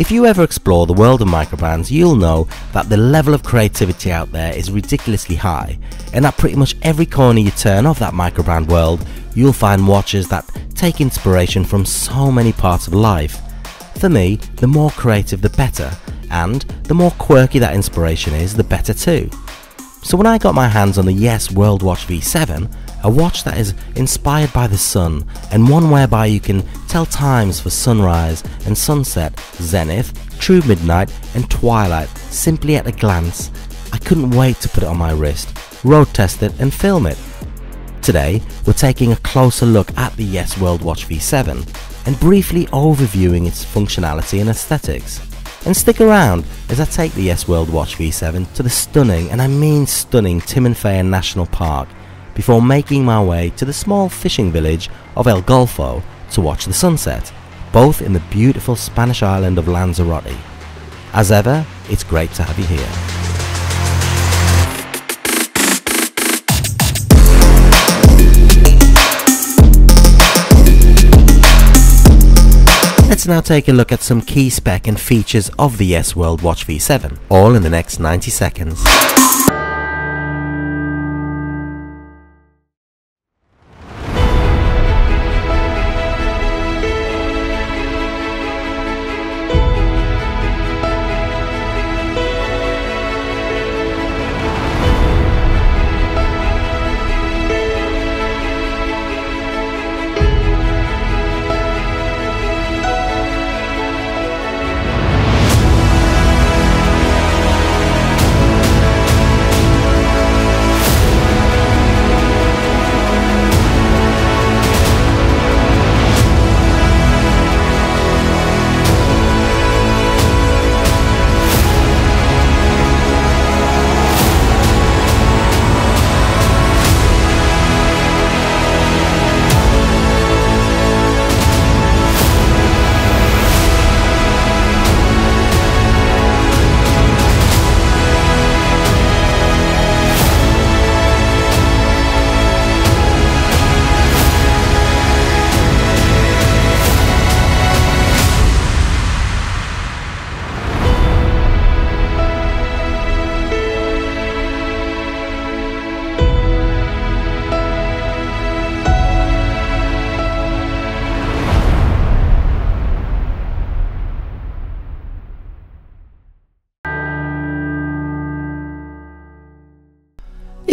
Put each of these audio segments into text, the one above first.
If you ever explore the world of microbrands, you'll know that the level of creativity out there is ridiculously high, and at pretty much every corner you turn of that microbrand world, you'll find watches that take inspiration from so many parts of life. For me, the more creative the better, and the more quirky that inspiration is, the better too. So when I got my hands on the Yes World Watch V7, a watch that is inspired by the sun and one whereby you can tell times for sunrise and sunset, zenith, true midnight and twilight simply at a glance, I couldn't wait to put it on my wrist, road test it and film it. Today, we're taking a closer look at the Yes World Watch V7 and briefly overviewing its functionality and aesthetics. And stick around as I take the Yes World Watch V7 to the stunning, and I mean stunning, Timanfaya National Park before making my way to the small fishing village of El Golfo to watch the sunset, both in the beautiful Spanish island of Lanzarote. As ever, it's great to have you here. Let's now take a look at some key spec and features of the Yes World Watch V7, all in the next 90 seconds.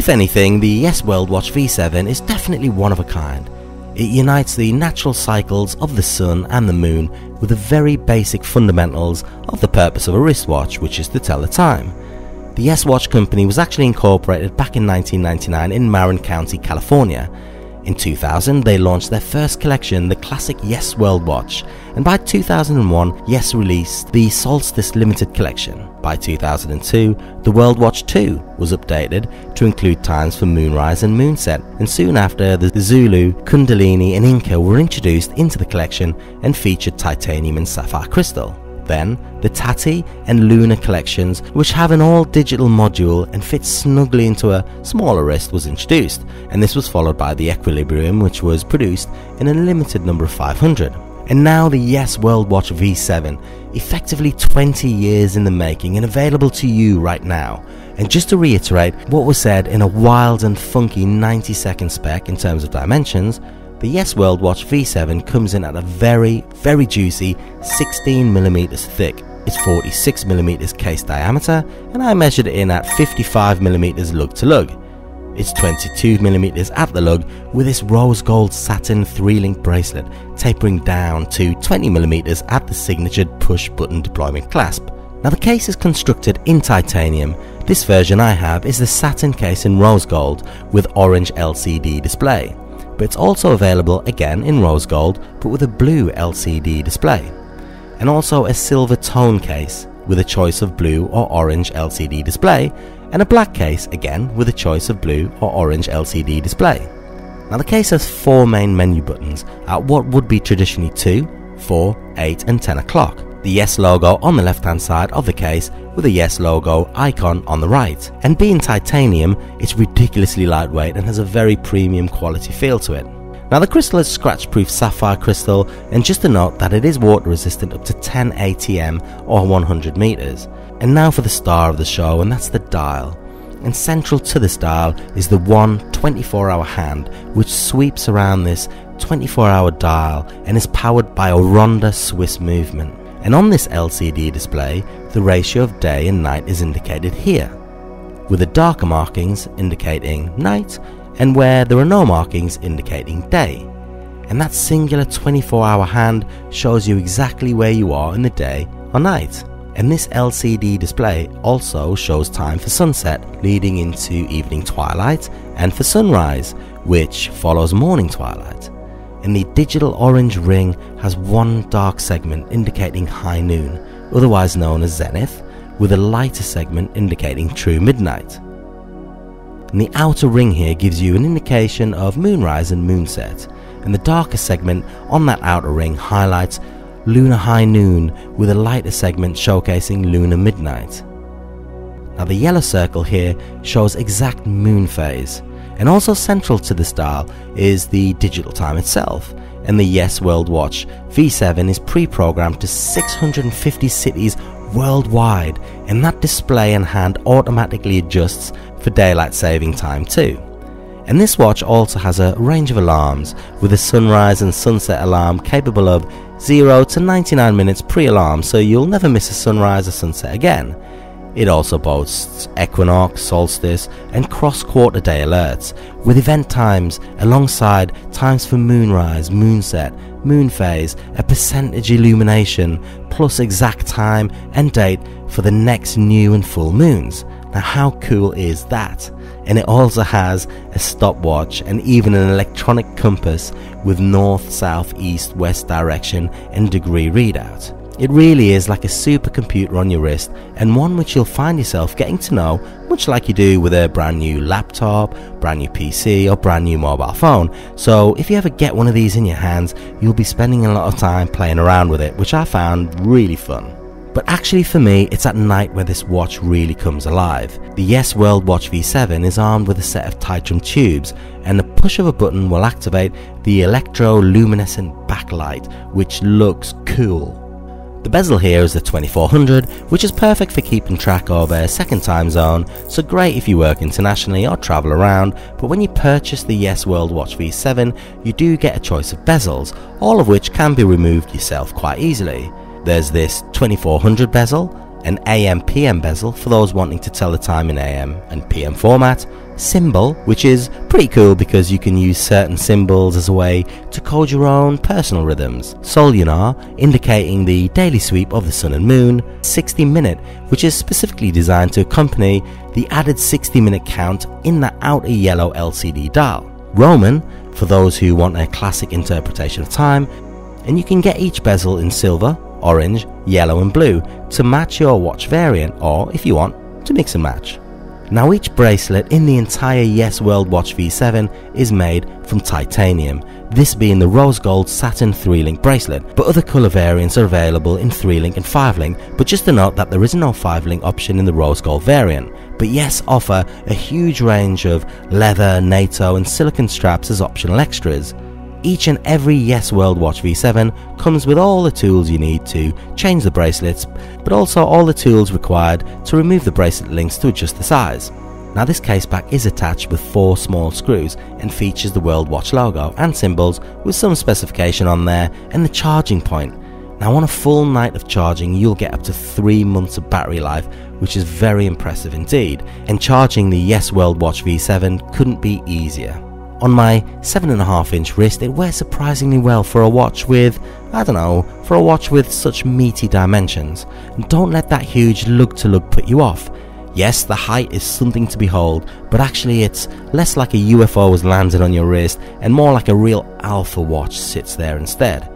If anything, the Yes World Watch V7 is definitely one of a kind. It unites the natural cycles of the sun and the moon with the very basic fundamentals of the purpose of a wristwatch, which is to tell the time. The Yes Watch company was actually incorporated back in 1999 in Marin County, California, in 2000, they launched their first collection, the classic Yes World Watch, and by 2001, Yes released the Solstice Limited Collection. By 2002, the World Watch 2 was updated to include times for moonrise and moonset, and soon after, the Zulu, Kundalini, and Inca were introduced into the collection and featured titanium and sapphire crystal. Then, the Tati and Luna collections, which have an all-digital module and fit snugly into a smaller wrist was introduced, and this was followed by the Equilibrium which was produced in a limited number of 500. And now the Yes World Watch V7, effectively 20 years in the making and available to you right now. And just to reiterate what was said in a wild and funky 90 second spec in terms of dimensions, the Yes World Watch V7 comes in at a very, very juicy 16mm thick. It's 46mm case diameter and I measured it in at 55mm lug to lug. It's 22mm at the lug with this rose gold satin 3-link bracelet tapering down to 20mm at the signatured push button deployment clasp. Now the case is constructed in titanium. This version I have is the satin case in rose gold with orange LCD display but it's also available again in rose gold but with a blue LCD display. And also a silver tone case with a choice of blue or orange LCD display and a black case again with a choice of blue or orange LCD display. Now the case has four main menu buttons at what would be traditionally 2, 4, 8 and 10 o'clock the Yes logo on the left hand side of the case with the Yes logo icon on the right. And being titanium, it's ridiculously lightweight and has a very premium quality feel to it. Now the crystal is scratch proof sapphire crystal and just a note that it is water resistant up to 10 ATM or 100 meters. And now for the star of the show and that's the dial. And central to this dial is the one 24 hour hand which sweeps around this 24 hour dial and is powered by a Ronda Swiss movement. And on this LCD display, the ratio of day and night is indicated here, with the darker markings indicating night and where there are no markings indicating day. And that singular 24 hour hand shows you exactly where you are in the day or night. And this LCD display also shows time for sunset leading into evening twilight and for sunrise, which follows morning twilight. And the digital orange ring has one dark segment indicating high noon, otherwise known as zenith, with a lighter segment indicating true midnight. And the outer ring here gives you an indication of moonrise and moonset, and the darker segment on that outer ring highlights lunar high noon with a lighter segment showcasing lunar midnight. Now the yellow circle here shows exact moon phase, and also central to this dial is the digital time itself, and the Yes World Watch V7 is pre-programmed to 650 cities worldwide, and that display and hand automatically adjusts for daylight saving time too. And this watch also has a range of alarms with a sunrise and sunset alarm capable of 0 to 99 minutes pre-alarm so you'll never miss a sunrise or sunset again. It also boasts equinox, solstice and cross quarter day alerts with event times alongside times for moonrise, moonset, moon phase, a percentage illumination plus exact time and date for the next new and full moons. Now, how cool is that? And it also has a stopwatch and even an electronic compass with north, south, east, west direction and degree readout. It really is like a supercomputer on your wrist and one which you'll find yourself getting to know much like you do with a brand new laptop, brand new PC or brand new mobile phone. So if you ever get one of these in your hands, you'll be spending a lot of time playing around with it, which I found really fun. But actually for me, it's at night where this watch really comes alive. The Yes World Watch V7 is armed with a set of Tritium tubes, and the push of a button will activate the electroluminescent backlight, which looks cool. The bezel here is the 2400, which is perfect for keeping track of a second time zone, so great if you work internationally or travel around, but when you purchase the Yes World Watch V7, you do get a choice of bezels, all of which can be removed yourself quite easily. There's this 2400 bezel, an AM PM bezel for those wanting to tell the time in AM and PM format, symbol, which is pretty cool because you can use certain symbols as a way to code your own personal rhythms, solunar, indicating the daily sweep of the sun and moon, 60 minute, which is specifically designed to accompany the added 60 minute count in the outer yellow LCD dial, Roman, for those who want a classic interpretation of time, and you can get each bezel in silver, orange, yellow and blue to match your watch variant or, if you want, to mix and match. Now each bracelet in the entire Yes World Watch V7 is made from titanium, this being the rose gold satin 3-link bracelet, but other colour variants are available in 3-link and 5-link, but just to note that there is no 5-link option in the rose gold variant, but Yes offer a huge range of leather, NATO and silicon straps as optional extras. Each and every Yes World Watch V7 comes with all the tools you need to change the bracelets, but also all the tools required to remove the bracelet links to adjust the size. Now this case caseback is attached with four small screws and features the World Watch logo and symbols with some specification on there and the charging point. Now on a full night of charging you'll get up to 3 months of battery life which is very impressive indeed and charging the Yes World Watch V7 couldn't be easier. On my 7.5 inch wrist, it wears surprisingly well for a watch with, I don't know, for a watch with such meaty dimensions. Don't let that huge lug to lug put you off. Yes, the height is something to behold, but actually it's less like a UFO has landed on your wrist and more like a real alpha watch sits there instead.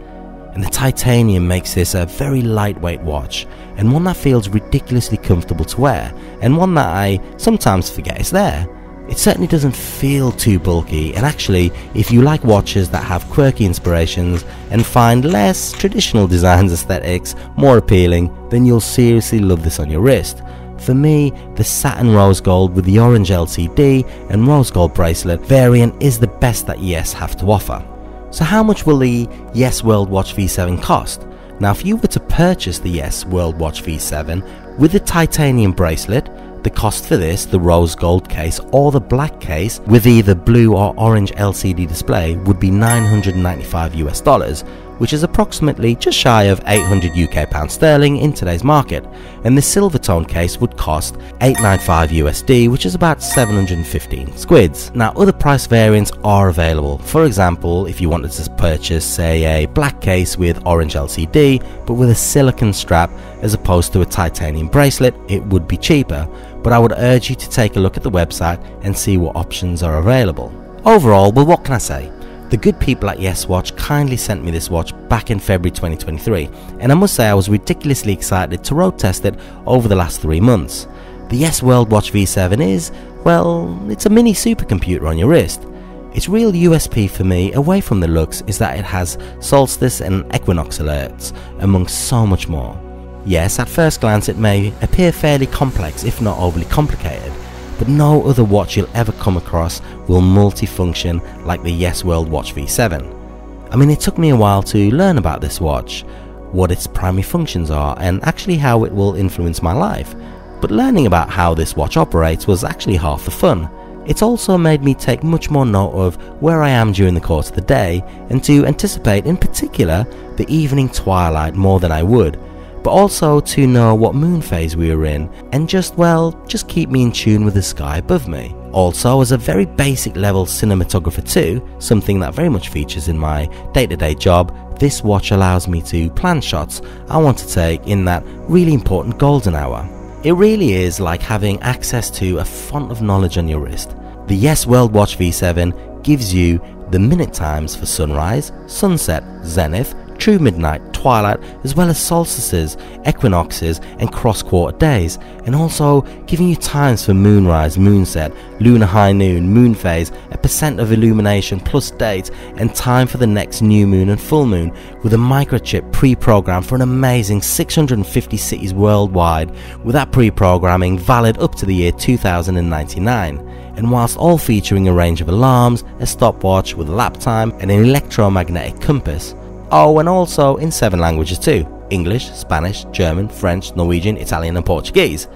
And the titanium makes this a very lightweight watch, and one that feels ridiculously comfortable to wear, and one that I sometimes forget is there. It certainly doesn't feel too bulky and actually if you like watches that have quirky inspirations and find less traditional designs aesthetics more appealing then you'll seriously love this on your wrist. For me, the satin rose gold with the orange LCD and rose gold bracelet variant is the best that Yes have to offer. So how much will the Yes World Watch V7 cost? Now if you were to purchase the Yes World Watch V7 with the titanium bracelet, the cost for this, the rose gold case or the black case with either blue or orange LCD display would be 995 US dollars, which is approximately just shy of 800 UK pounds sterling in today's market, and the silver tone case would cost 895 USD, which is about 715 squids. Now, other price variants are available. For example, if you wanted to purchase, say, a black case with orange LCD, but with a silicon strap as opposed to a titanium bracelet, it would be cheaper. But I would urge you to take a look at the website and see what options are available. Overall, well, what can I say? The good people at Yes Watch kindly sent me this watch back in February 2023, and I must say I was ridiculously excited to road test it over the last three months. The Yes World Watch V7 is, well, it's a mini supercomputer on your wrist. Its real USP for me, away from the looks, is that it has solstice and equinox alerts, amongst so much more. Yes, at first glance it may appear fairly complex, if not overly complicated, but no other watch you'll ever come across will multi-function like the Yes World Watch V7. I mean it took me a while to learn about this watch, what its primary functions are and actually how it will influence my life, but learning about how this watch operates was actually half the fun. It also made me take much more note of where I am during the course of the day and to anticipate in particular the evening twilight more than I would but also to know what moon phase we were in and just, well, just keep me in tune with the sky above me. Also, as a very basic level cinematographer too, something that very much features in my day-to-day job, this watch allows me to plan shots I want to take in that really important golden hour. It really is like having access to a font of knowledge on your wrist. The Yes World Watch V7 gives you the minute times for sunrise, sunset, zenith, true midnight, twilight, as well as solstices, equinoxes, and cross quarter days, and also giving you times for moonrise, moonset, lunar high noon, moon phase, a percent of illumination plus date, and time for the next new moon and full moon, with a microchip pre programmed for an amazing 650 cities worldwide, with that pre programming valid up to the year 2099 and whilst all featuring a range of alarms, a stopwatch with lap time and an electromagnetic compass, Oh, and also in seven languages too English, Spanish, German, French, Norwegian, Italian, and Portuguese.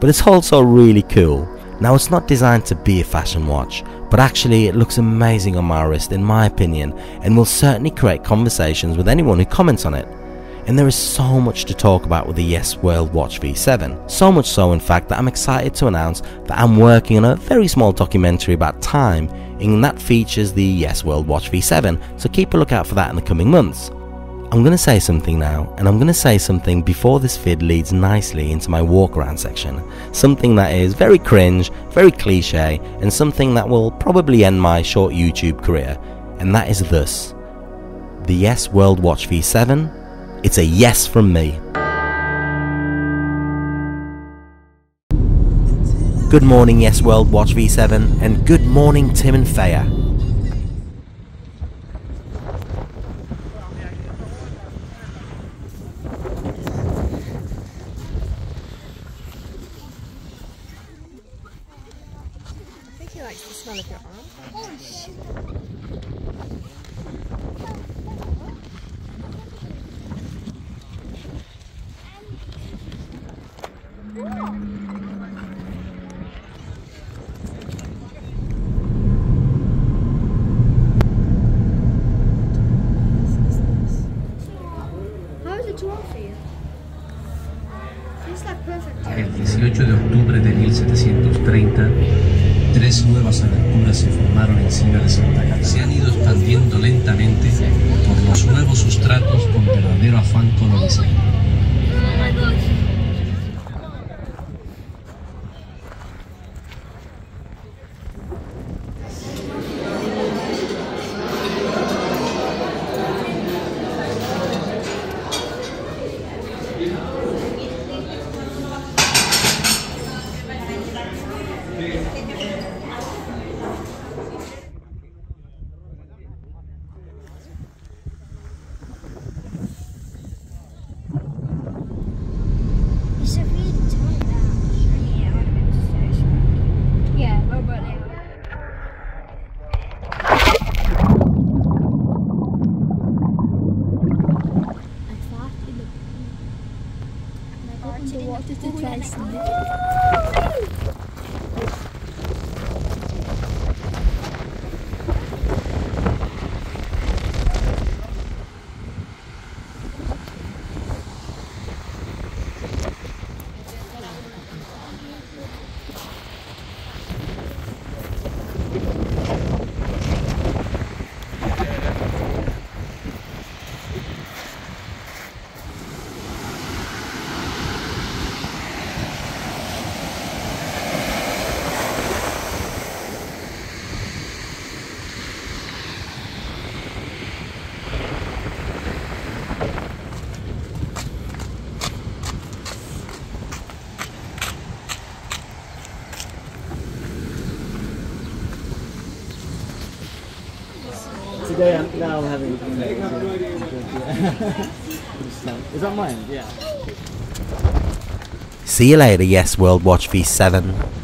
But it's also really cool. Now, it's not designed to be a fashion watch, but actually, it looks amazing on my wrist, in my opinion, and will certainly create conversations with anyone who comments on it. And there is so much to talk about with the Yes World Watch V7. So much so, in fact, that I'm excited to announce that I'm working on a very small documentary about time and that features the Yes World Watch V7, so keep a lookout for that in the coming months. I'm going to say something now, and I'm going to say something before this vid leads nicely into my walk around section. Something that is very cringe, very cliche, and something that will probably end my short YouTube career, and that is this. The Yes World Watch V7, it's a yes from me. Good morning, Yes World Watch V7, and good morning, Timanfaya. I think he likes the smell of your arm. How Today I'm now having. Is that mine? Yeah. See you later, Yes World Watch V7.